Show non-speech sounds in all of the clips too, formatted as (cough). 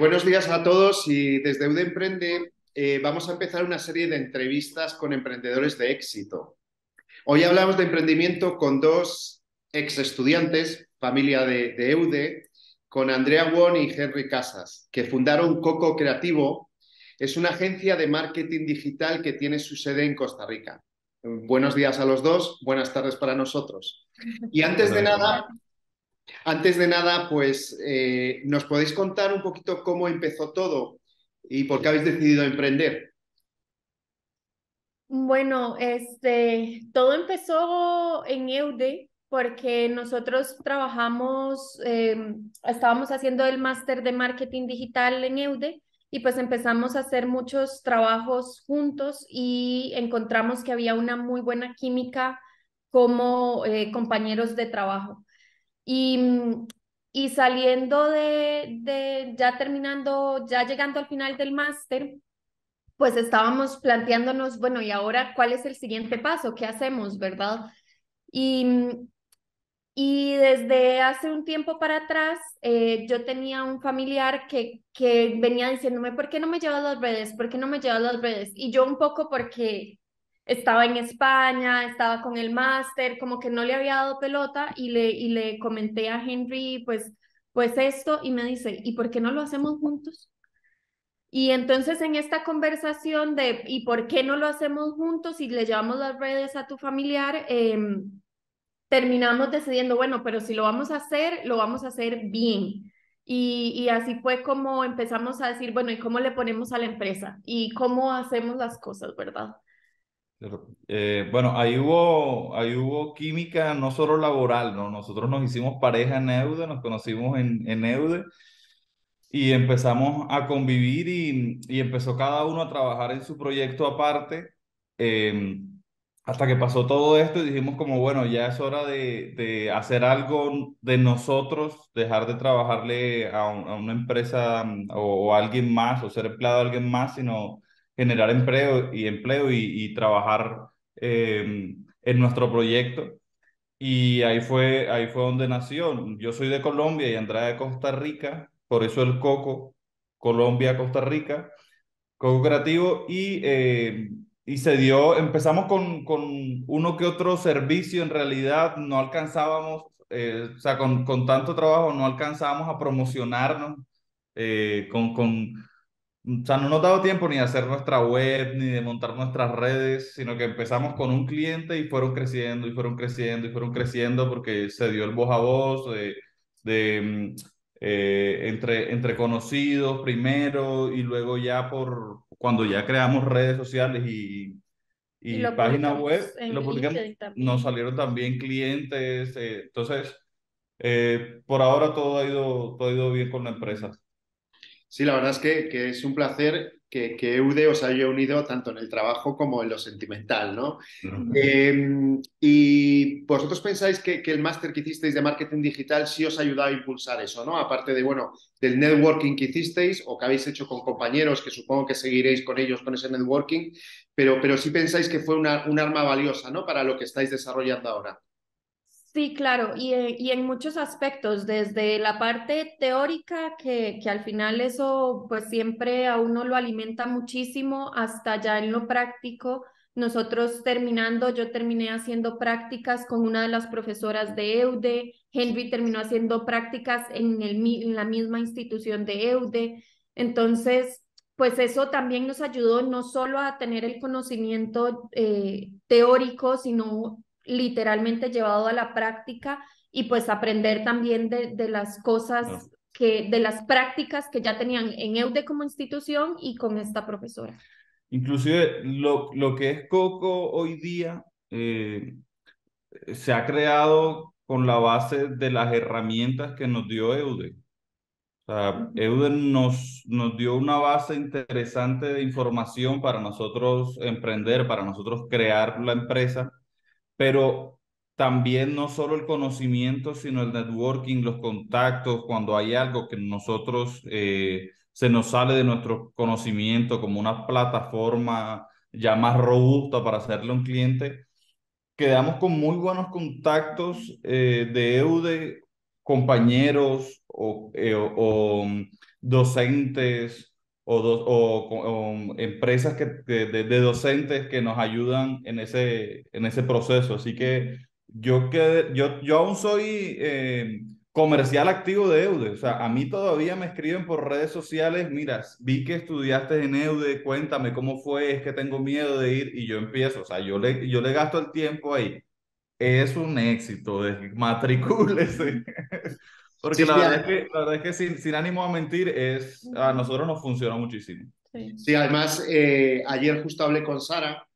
Buenos días a todos y desde UD Emprende eh, vamos a empezar una serie de entrevistas con emprendedores de éxito. Hoy hablamos de emprendimiento con dos ex estudiantes, familia de, de EUDE, con Andrea Won y Henry Casas, que fundaron Coco Creativo. Es una agencia de marketing digital que tiene su sede en Costa Rica. Buenos días a los dos, buenas tardes para nosotros. Y antes de nada, antes de nada, pues, eh, ¿nos podéis contar un poquito cómo empezó todo y por qué habéis decidido emprender? Bueno, este, todo empezó en EUDE porque nosotros trabajamos, em, estábamos haciendo el máster de marketing digital en EUDE y pues empezamos a hacer muchos trabajos juntos y encontramos que había una muy buena química como eh, compañeros de trabajo. Y, mm, y saliendo de, de, ya terminando, ya llegando al final del máster, pues estábamos planteándonos, bueno, ¿y ahora cuál es el siguiente paso? ¿Qué hacemos, verdad? Y, mm, y desde hace un tiempo para atrás, eh, yo tenía un familiar que, que venía diciéndome, ¿por qué no me llevas las redes? ¿Por qué no me llevas las redes? Y yo un poco porque estaba en España, estaba con el máster, como que no le había dado pelota y le, y le comenté a Henry, pues, pues esto, y me dice, ¿y por qué no lo hacemos juntos? Y entonces en esta conversación de, ¿y por qué no lo hacemos juntos y le llevamos las redes a tu familiar? Em, terminamos decidiendo, bueno, pero si lo vamos a hacer, lo vamos a hacer bien. Y, así fue como empezamos a decir, bueno, ¿y cómo le ponemos a la empresa? ¿Y cómo hacemos las cosas, verdad? Eh, bueno, ahí hubo, ahí hubo química no solo laboral, ¿no? Nosotros nos hicimos pareja en Eude, nos conocimos en, en Eude y empezamos a convivir y, y empezó cada uno a trabajar en su proyecto aparte. Em, hasta que pasó todo esto y dijimos como, bueno, ya es hora de, de hacer algo de nosotros, dejar de trabajarle a, a una empresa o, o, a alguien más o ser empleado de alguien más, sino generar empleo y empleo y, trabajar eh, en nuestro proyecto. Y ahí fue, ahí fue donde nació. Yo soy de Colombia y Andrea de Costa Rica, por eso el Coco, Colombia, Costa Rica, Coco Creativo, y, eh, y se dio, empezamos con, con uno que otro servicio, en realidad no alcanzábamos, eh, o sea, con, con tanto trabajo no alcanzábamos a promocionarnos con, con o sea, no nos daba tiempo ni de hacer nuestra web, ni de montar nuestras redes, sino que empezamos con un cliente y fueron creciendo, y fueron creciendo, y fueron creciendo porque se dio el voz a voz de, de mm, eh, entre, entre conocidos primero y luego ya por cuando ya creamos redes sociales y, y, página web, lo publicamos, nos salieron también clientes. Eh, entonces, eh, por ahora todo ha, ido, todo ha ido bien con la empresa. Sí, la verdad es que, que es un placer que, que, EUDE os haya unido tanto en el trabajo como en lo sentimental, ¿no? Eh, y vosotros pensáis que, que el máster que hicisteis de marketing digital sí os ha ayudado a impulsar eso, ¿no? Aparte de, bueno, del networking que hicisteis o que habéis hecho con compañeros, que supongo que seguiréis con ellos con ese networking, pero, pero sí pensáis que fue una, un arma valiosa, ¿no? Para lo que estáis desarrollando ahora. Sí, claro, y, eh, y, en muchos aspectos, desde la parte teórica, que, que al final eso pues siempre a uno lo alimenta muchísimo, hasta ya en lo práctico. Nosotros terminando, yo terminé haciendo prácticas con una de las profesoras de EUDE, Henry terminó haciendo prácticas en, el, en la misma institución de EUDE. Entonces, pues eso también nos ayudó no solo a tener el conocimiento eh, teórico, sino literalmente llevado a la práctica y pues aprender también de, de las cosas que, de las prácticas que ya tenían en EUDE como institución y con esta profesora. Inclusive lo, lo que es Coco hoy día eh, se ha creado con la base de las herramientas que nos dio EUDE. O sea, EUDE nos, nos dio una base interesante de información para nosotros emprender, para nosotros crear la empresa pero también no solo el conocimiento, sino el networking, los contactos, cuando hay algo que nosotros eh, se nos sale de nuestro conocimiento como una plataforma ya más robusta para hacerle a un cliente, quedamos con muy buenos contactos eh, de EUDE, compañeros o, eh, o, mm, docentes o, o, empresas que, de, de, docentes que nos ayudan en ese, en ese proceso. Así que yo, que, yo, yo aún soy eh, comercial activo de EUDE. O sea, a mí todavía me escriben por redes sociales, mira, vi que estudiaste en EUDE, cuéntame cómo fue, es que tengo miedo de ir y yo empiezo. O sea, yo le, yo le gasto el tiempo ahí. Es un éxito, matricúlese. (laughs) Porque la, verdad es que, la verdad es que sin, sin ánimo a mentir, es, a nosotros nos funciona muchísimo. Sí, además, eh, ayer justo hablé con Sara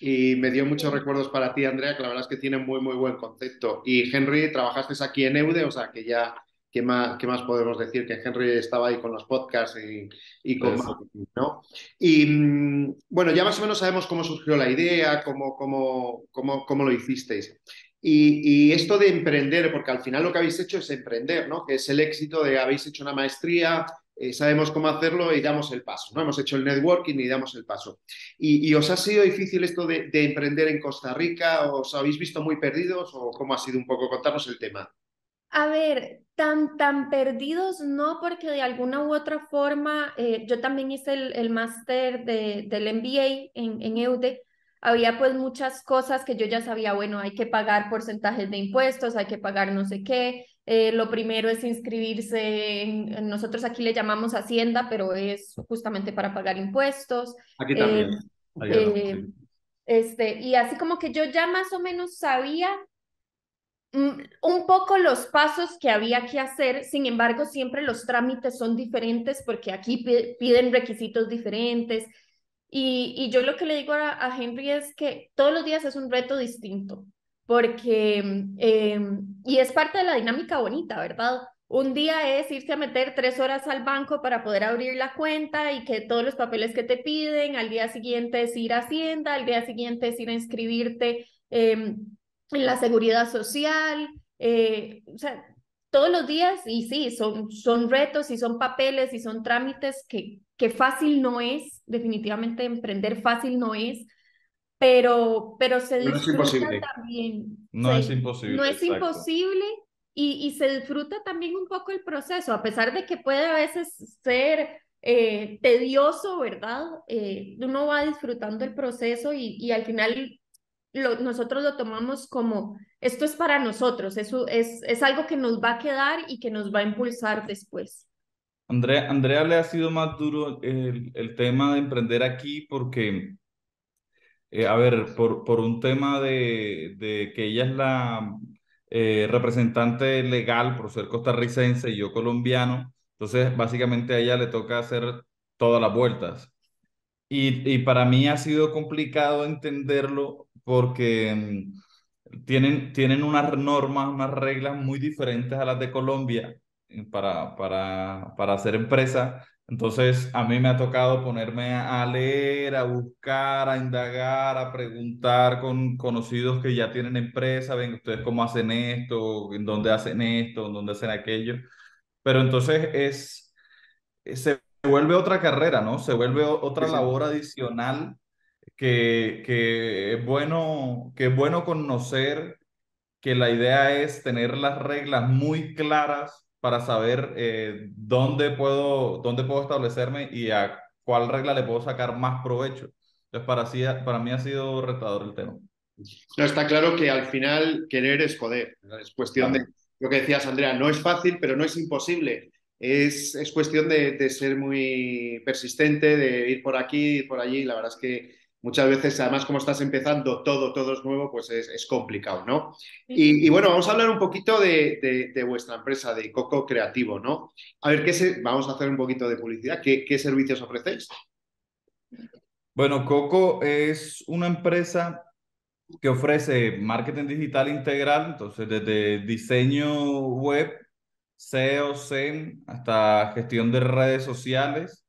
y me dio muchos recuerdos para ti, Andrea, que la verdad es que tiene muy, muy buen concepto. Y Henry, trabajaste aquí en EUDE, o sea que ya, ¿qué más, qué más podemos decir? Que Henry estaba ahí con los podcasts y, y con marketing, ¿no? Y mm, bueno, ya más o menos sabemos cómo surgió la idea, cómo, cómo, cómo, cómo lo hicisteis. Y, esto de emprender, porque al final lo que habéis hecho es emprender, ¿no? Que es el éxito de habéis hecho una maestría, eh, sabemos cómo hacerlo y damos el paso, ¿no? Hemos hecho el networking y damos el paso. ¿Y, os ha sido difícil esto de, emprender en Costa Rica? ¿Os habéis visto muy perdidos o cómo ha sido un poco? Contarnos el tema. A ver, tan, tan perdidos no, porque de alguna u otra forma, eh, yo también hice el, el máster de, del MBA en, en EUDE, había pues muchas cosas que yo ya sabía, bueno, hay que pagar porcentajes de impuestos, hay que pagar no sé qué, eh, lo primero es inscribirse, en, nosotros aquí le llamamos Hacienda, pero es justamente para pagar impuestos. Aquí también. Eh, eh, este, y así como que yo ya más o menos sabía mm, un poco los pasos que había que hacer, sin embargo, siempre los trámites son diferentes porque aquí piden requisitos diferentes. Y, y yo lo que le digo a, a Henry es que todos los días es un reto distinto porque, em, y es parte de la dinámica bonita, ¿verdad? Un día es irse a meter tres horas al banco para poder abrir la cuenta y que todos los papeles que te piden, al día siguiente es ir a Hacienda, al día siguiente es ir a inscribirte em, en la seguridad social, eh, o sea, todos los días, y sí, son, son retos y son papeles y son trámites que, que fácil no es, definitivamente emprender fácil no es, pero, pero se disfruta también. No es imposible. No es imposible y, y, se disfruta también un poco el proceso, a pesar de que puede a veces ser eh, tedioso, ¿verdad? Eh, uno va disfrutando el proceso y, y al final lo, nosotros lo tomamos como, esto es para nosotros, eso es, es algo que nos va a quedar y que nos va a impulsar después. Andrea, Andrea le ha sido más duro el, el tema de emprender aquí porque eh, a ver, por, por un tema de, de que ella es la eh, representante legal por ser costarricense y yo colombiano, entonces básicamente a ella le toca hacer todas las vueltas. Y, y para mí ha sido complicado entenderlo porque mm, tienen, tienen unas normas, unas reglas muy diferentes a las de Colombia para, para, para hacer empresa entonces, a mí me ha tocado ponerme a leer, a buscar, a indagar, a preguntar con conocidos que ya tienen empresa, ven ustedes cómo hacen esto, en dónde hacen esto, en dónde hacen aquello. Pero entonces es, se vuelve otra carrera, ¿no? Se vuelve otra labor adicional que, que, es bueno, que es bueno conocer, que la idea es tener las reglas muy claras para saber eh, dónde, puedo, dónde puedo establecerme y a cuál regla le puedo sacar más provecho. Entonces, para, para mí ha sido retador el tema. No, está claro que al final querer es poder. Es cuestión de lo que decías, Andrea, no es fácil, pero no es imposible. Es, es cuestión de, de, ser muy persistente, de ir por aquí, ir por allí. La verdad es que muchas veces, además, como estás empezando, todo, todo es nuevo, pues es, complicado, ¿no? Y, bueno, vamos a hablar un poquito de, vuestra empresa, de Coco Creativo, ¿no? A ver, ¿qué se, vamos a hacer un poquito de publicidad. ¿Qué, qué servicios ofrecéis? Bueno, Coco es una empresa que ofrece marketing digital integral, entonces desde diseño web, SEO, SEM, hasta gestión de redes sociales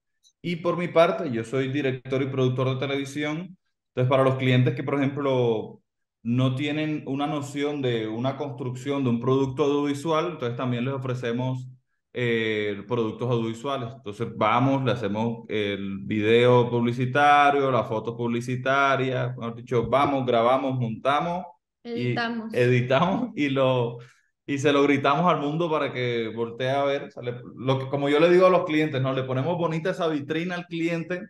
y por mi parte, yo soy director y productor de televisión. Entonces, para los clientes que, por ejemplo, no tienen una noción de una construcción de un producto audiovisual, entonces también les ofrecemos eh, productos audiovisuales. Entonces vamos, le hacemos el video publicitario, la foto publicitaria, mejor dicho, vamos, grabamos, montamos, editamos y, editamos y lo, y se lo gritamos al mundo para que voltee a ver. lo que, como yo le digo a los clientes, ¿no? Le ponemos bonita esa vitrina al cliente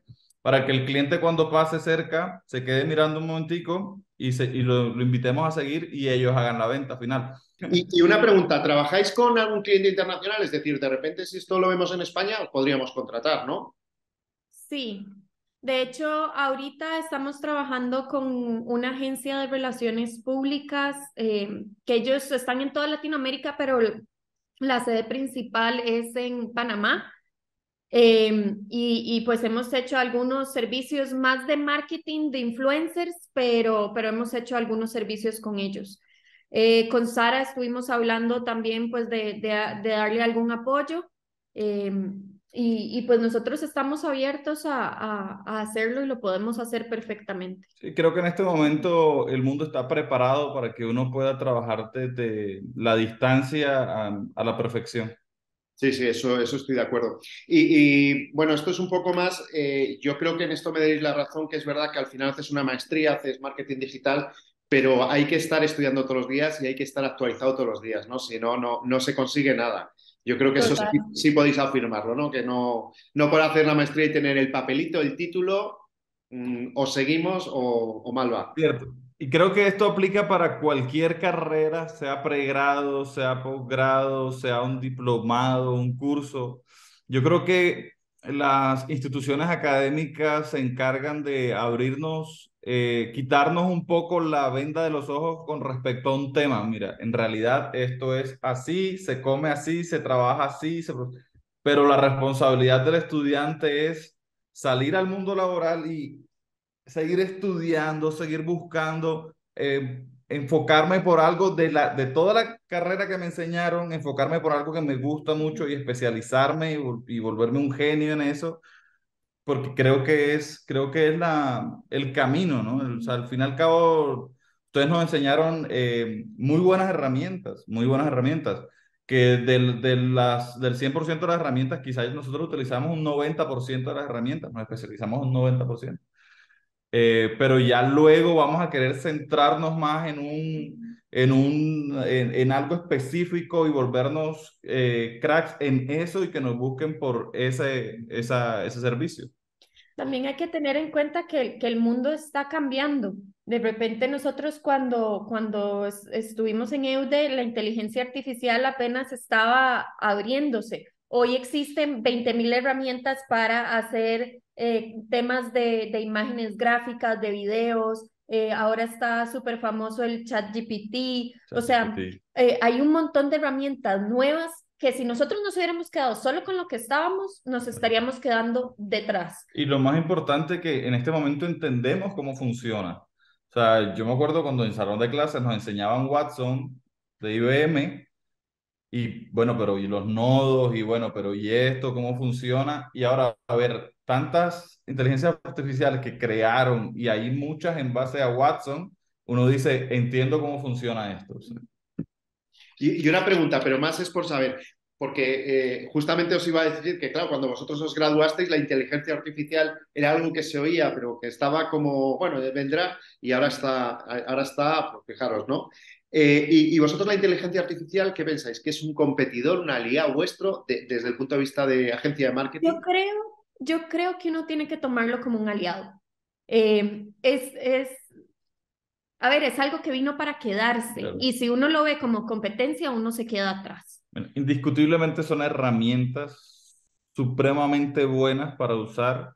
para que el cliente cuando pase cerca se quede mirando un momentico y, se, y lo, invitemos a seguir y ellos hagan la venta final. Y, y, una pregunta, ¿trabajáis con algún cliente internacional? Es decir, de repente si esto lo vemos en España, podríamos contratar, ¿no? Sí, de hecho, ahorita estamos trabajando con una agencia de relaciones públicas eh, que ellos están en toda Latinoamérica, pero la sede principal es en Panamá. Em, y, pues hemos hecho algunos servicios más de marketing de influencers, pero, pero hemos hecho algunos servicios con ellos. Eh, con Sara estuvimos hablando también pues de, de, darle algún apoyo. Y, pues nosotros estamos abiertos a, hacerlo y lo podemos hacer perfectamente. Sí, creo que en este momento el mundo está preparado para que uno pueda trabajar desde la distancia a, la perfección. Sí, sí, eso, eso estoy de acuerdo. Y, bueno, esto es un poco más, eh, yo creo que en esto me deis la razón, que es verdad que al final haces una maestría, haces marketing digital, pero hay que estar estudiando todos los días y hay que estar actualizado todos los días, ¿no? Si no, no, no se consigue nada. Yo creo que eso sí, podéis afirmarlo, ¿no? Que no, no por hacer la maestría y tener el papelito, el título, mm, o seguimos o, mal va. Cierto. Y creo que esto aplica para cualquier carrera, sea pregrado, sea posgrado, sea un diplomado, un curso. Yo creo que las instituciones académicas se encargan de abrirnos eh, quitarnos un poco la venda de los ojos con respecto a un tema. Mira, en realidad esto es así, se come así, se trabaja así, pero la responsabilidad del estudiante es salir al mundo laboral y seguir estudiando, seguir buscando, eh, enfocarme por algo de, la, de toda la carrera que me enseñaron, enfocarme por algo que me gusta mucho y especializarme y volverme un genio en eso porque creo que es, creo que es la, el camino, ¿no? O sea, al fin y al cabo, ustedes nos enseñaron eh, muy buenas herramientas, muy buenas herramientas, que del, de las, del 100% de las herramientas, quizás nosotros utilizamos un 90% de las herramientas, nos especializamos un 90%. Eh, pero ya luego vamos a querer centrarnos más en un, en, un, en, algo específico y volvernos eh, cracks en eso y que nos busquen por ese, esa, ese servicio. También hay que tener en cuenta que, que el mundo está cambiando. De repente nosotros cuando, cuando estuvimos en EUDE, la inteligencia artificial apenas estaba abriéndose. Hoy existen 20.000 herramientas para hacer eh, temas de, de imágenes gráficas, de videos, eh, ahora está súper famoso el chat GPT, o sea, eh, hay un montón de herramientas nuevas que si nosotros nos hubiéramos quedado solo con lo que estábamos, nos estaríamos quedando detrás. Y lo más importante que en este momento entendemos cómo funciona. O sea, yo me acuerdo cuando en salón de clases nos enseñaban Watson de IBM y bueno, pero y los nodos y bueno, pero y esto, cómo funciona. Y ahora, a ver, tantas inteligencias artificiales que crearon y hay muchas en base a Watson, uno dice, entiendo cómo funciona esto. Y, una pregunta, pero más es por saber, porque eh, justamente os iba a decir que, claro, cuando vosotros os graduasteis, la inteligencia artificial era algo que se oía, pero que estaba como, bueno, vendrá y ahora está, ahora está, pues fijaros, ¿no? Eh, y, vosotros la inteligencia artificial, ¿qué pensáis? ¿Que es un competidor, una aliado vuestro desde el punto de vista de agencia de marketing? Yo creo yo creo que uno tiene que tomarlo como un aliado. Eh, es, es, a ver, es algo que vino para quedarse y si uno lo ve como competencia, uno se queda atrás. indiscutiblemente son herramientas supremamente buenas para usar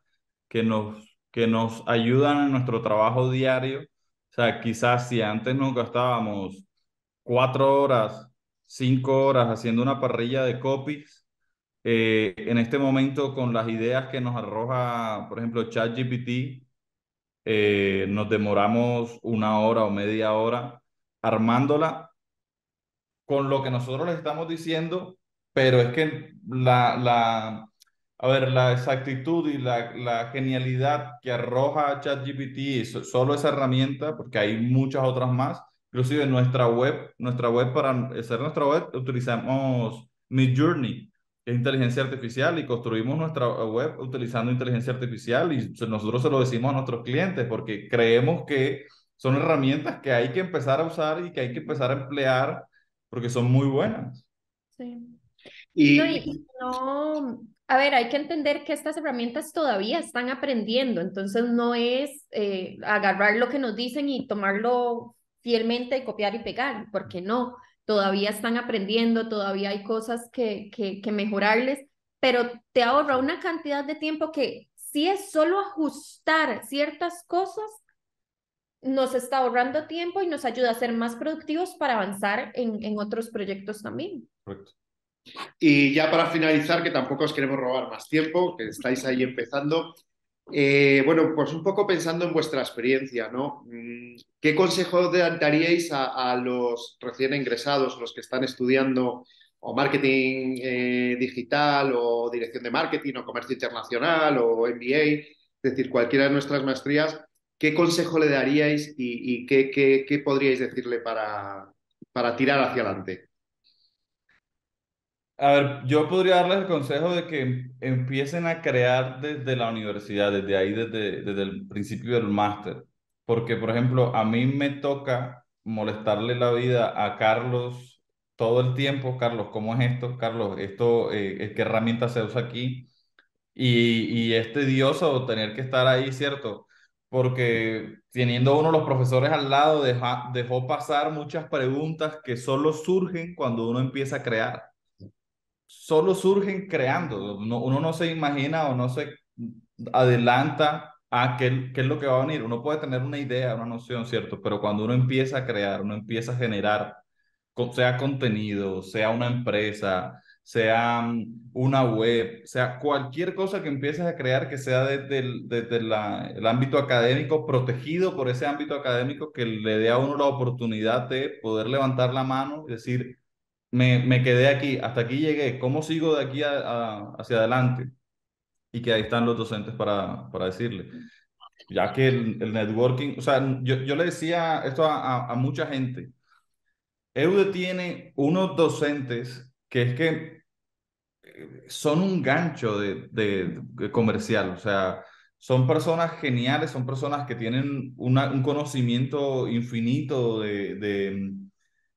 que nos, que nos ayudan en nuestro trabajo diario. O sea, quizás si antes nos gastábamos cuatro horas, cinco horas haciendo una parrilla de copies, eh, en este momento, con las ideas que nos arroja, por ejemplo, ChatGPT, eh, nos demoramos una hora o media hora armándola con lo que nosotros les estamos diciendo, pero es que la, la, a ver, la exactitud y la, la genialidad que arroja ChatGPT, solo esa herramienta, porque hay muchas otras más, inclusive nuestra web, nuestra web para hacer nuestra web utilizamos Midjourney es inteligencia artificial y construimos nuestra web utilizando inteligencia artificial y nosotros se lo decimos a nuestros clientes porque creemos que son herramientas que hay que empezar a usar y que hay que empezar a emplear porque son muy buenas. Sí. Y... No, a ver, hay que entender que estas herramientas todavía están aprendiendo, entonces no es eh, agarrar lo que nos dicen y tomarlo fielmente, copiar y pegar, porque no, todavía están aprendiendo, todavía hay cosas que, que, que mejorarles, pero te ahorra una cantidad de tiempo que si es solo ajustar ciertas cosas, nos está ahorrando tiempo y nos ayuda a ser más productivos para avanzar en, en otros proyectos también. Correcto. Y ya para finalizar, que tampoco os queremos robar más tiempo, que estáis ahí empezando, eh, bueno, pues un poco pensando en vuestra experiencia, ¿no? ¿Qué consejo daríais a, los recién ingresados, los que están estudiando o marketing eh, digital o dirección de marketing o comercio internacional o MBA, es decir, cualquiera de nuestras maestrías, ¿qué consejo le daríais y, qué, qué, podríais decirle para, para tirar hacia adelante? A ver, yo podría darles el consejo de que empiecen a crear desde la universidad, desde ahí, desde, desde el principio del máster. Porque, por ejemplo, a mí me toca molestarle la vida a Carlos todo el tiempo. Carlos, ¿cómo es esto? Carlos, esto, eh, ¿qué herramienta se usa aquí? Y, y es tedioso tener que estar ahí, ¿cierto? Porque teniendo uno los profesores al lado, dejó pasar muchas preguntas que solo surgen cuando uno empieza a crear solo surgen creando. Uno, no se imagina o no se adelanta a qué, es lo que va a venir. Uno puede tener una idea, una noción, ¿cierto? Pero cuando uno empieza a crear, uno empieza a generar, sea contenido, sea una empresa, sea mm, una web, sea cualquier cosa que empieces a crear que sea desde, el, desde el ámbito académico, protegido por ese ámbito académico que le dé a uno la oportunidad de poder levantar la mano y decir, me, me, quedé aquí, hasta aquí llegué, ¿cómo sigo de aquí hacia adelante? Y que ahí están los docentes para, para decirle. Ya que el, el networking, o sea, yo, yo, le decía esto a, a, mucha gente. EUDE tiene unos docentes que es que eh, son un gancho de, de, comercial, o sea, son personas geniales, son personas que tienen una, un conocimiento infinito de, de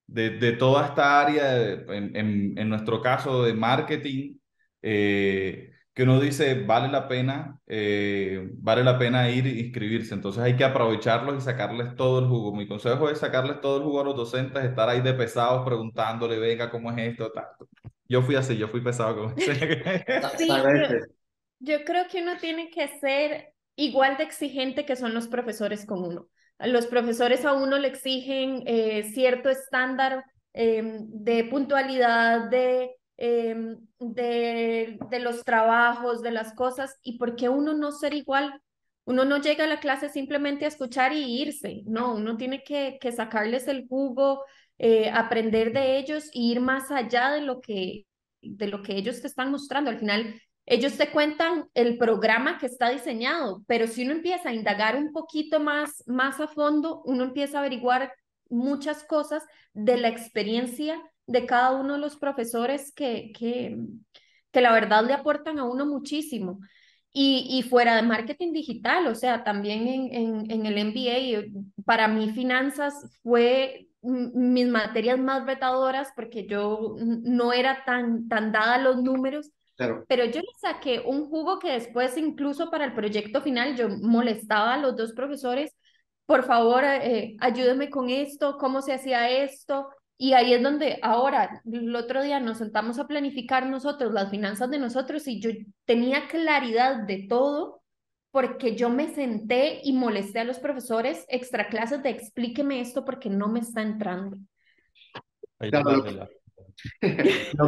de, de toda esta área, en, en, en, nuestro caso de marketing, eh, que uno dice vale la pena, eh, vale la pena ir e inscribirse. Entonces hay que aprovecharlos y sacarles todo el jugo. Mi consejo es sacarles todo el jugo a los docentes, estar ahí de pesados preguntándole, venga, ¿cómo es esto? Yo fui así, yo fui pesado como (laughs) sí, yo creo que uno tiene que ser igual de exigente que son los profesores con uno. Los profesores a uno le exigen eh, cierto estándar em, de puntualidad, de, em, de, de, los trabajos, de las cosas, y por qué uno no ser igual. Uno no llega a la clase simplemente a escuchar y irse, no, uno tiene que, que sacarles el jugo, eh, aprender de ellos e ir más allá de lo que de lo que ellos te están mostrando. Al final, ellos te cuentan el programa que está diseñado, pero si uno empieza a indagar un poquito más, más a fondo, uno empieza a averiguar muchas cosas de la experiencia de cada uno de los profesores que, que, que la verdad le aportan a uno muchísimo. Y, y, fuera de marketing digital, o sea, también en, en, en, el MBA, para mí finanzas fue mis materias más retadoras porque yo no era tan, tan dada a los números pero yo le saqué un jugo que después, incluso para el proyecto final, yo molestaba a los dos profesores, por favor, eh, ayúdenme con esto, cómo se hacía esto. Y ahí es donde ahora, el otro día nos sentamos a planificar nosotros las finanzas de nosotros y yo tenía claridad de todo porque yo me senté y molesté a los profesores extra clases de explíqueme esto porque no me está entrando. (laughs) lo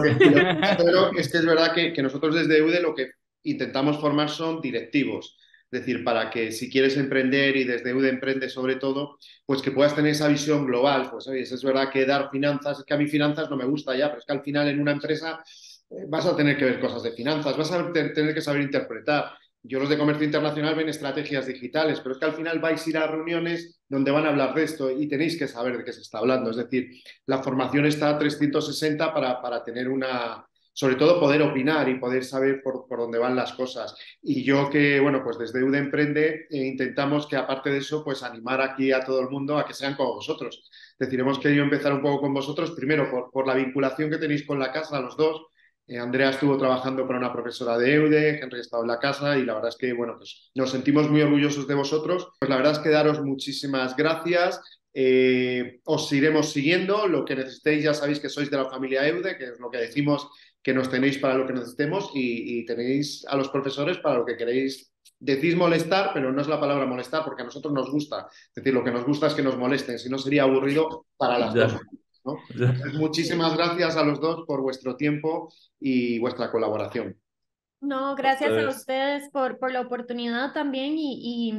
que, es que es verdad que, que, nosotros desde EUDE lo que intentamos formar son directivos. Es decir, para que si quieres emprender y desde EUDE emprende sobre todo, pues que puedas tener esa visión global. Pues oye, es verdad que dar finanzas, es que a mí finanzas no me gusta ya, pero es que al final en una empresa eh, vas a tener que ver cosas de finanzas, vas a tener que saber interpretar. Yo los de comercio internacional ven estrategias digitales, pero es que al final vais a ir a reuniones donde van a hablar de esto y tenéis que saber de qué se está hablando. Es decir, la formación está a 360 para, para tener una, sobre todo poder opinar y poder saber por, por dónde van las cosas. Y yo que, bueno, pues desde UDE Emprende eh, intentamos que aparte de eso, pues animar aquí a todo el mundo a que sean como vosotros. Es decir, hemos querido empezar un poco con vosotros, primero por, por la vinculación que tenéis con la casa, los dos, eh, Andrea estuvo trabajando para una profesora de EUDE, Henry estado en la casa y la verdad es que, bueno, pues nos sentimos muy orgullosos de vosotros. Pues la verdad es que daros muchísimas gracias. Eh, os iremos siguiendo. Lo que necesitéis, ya sabéis que sois de la familia EUDE, que es lo que decimos que nos tenéis para lo que necesitemos y, y tenéis a los profesores para lo que queréis. Decís molestar, pero no es la palabra molestar porque a nosotros nos gusta. Es decir, lo que nos gusta es que nos molesten, si no sería aburrido para las Ya. dos. ¿no? (laughs) Entonces, muchísimas gracias a los dos por vuestro tiempo y vuestra colaboración. No, gracias a Ustedes. ustedes por, por la oportunidad también y, y,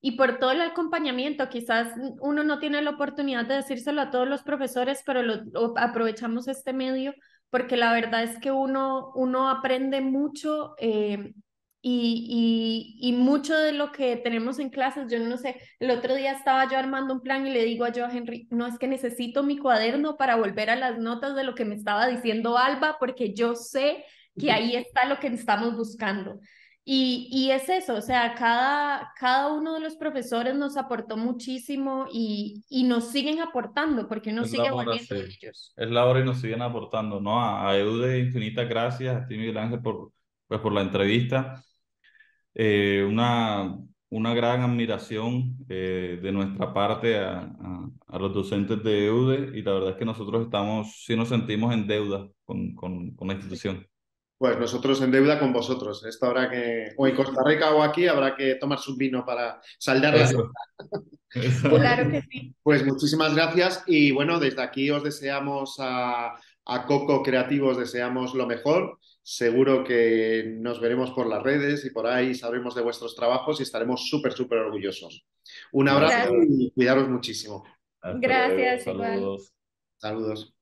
y por todo el acompañamiento. Quizás uno no tiene la oportunidad de decírselo a todos los profesores, pero lo, lo- aprovechamos este medio porque la verdad es que uno, uno aprende mucho eh, y, y, y mucho de lo que tenemos en clases. Yo no sé, el otro día estaba yo armando un plan y le digo a yo a Henry, no es que necesito mi cuaderno para volver a las notas de lo que me estaba diciendo Alba, porque yo sé que ahí está lo que estamos buscando. Y, y es eso, o sea, cada, cada uno de los profesores nos aportó muchísimo y, y nos siguen aportando porque uno Es sigue volviendo sí. ellos. Es la hora y nos siguen aportando, ¿no? A, a Eude, infinitas gracias, a ti Miguel Ángel por, pues, por la entrevista. Eh, una, una gran admiración eh, de nuestra parte a, a, a los docentes de EUDE y la verdad es que nosotros estamos, sí nos sentimos en deuda con, con, con la institución. Pues nosotros en deuda con vosotros. Esta hora que, o en Costa Rica o aquí, habrá que tomar su vino para saldar la. Eso. Claro que sí. Pues muchísimas gracias y bueno, desde aquí os deseamos a, a Coco Creativos, deseamos lo mejor. Seguro que nos veremos por las redes y por ahí sabremos de vuestros trabajos y estaremos súper, súper orgullosos. Un abrazo Gracias. y cuidaros muchísimo. Hasta Gracias, luego, igual. Saludos.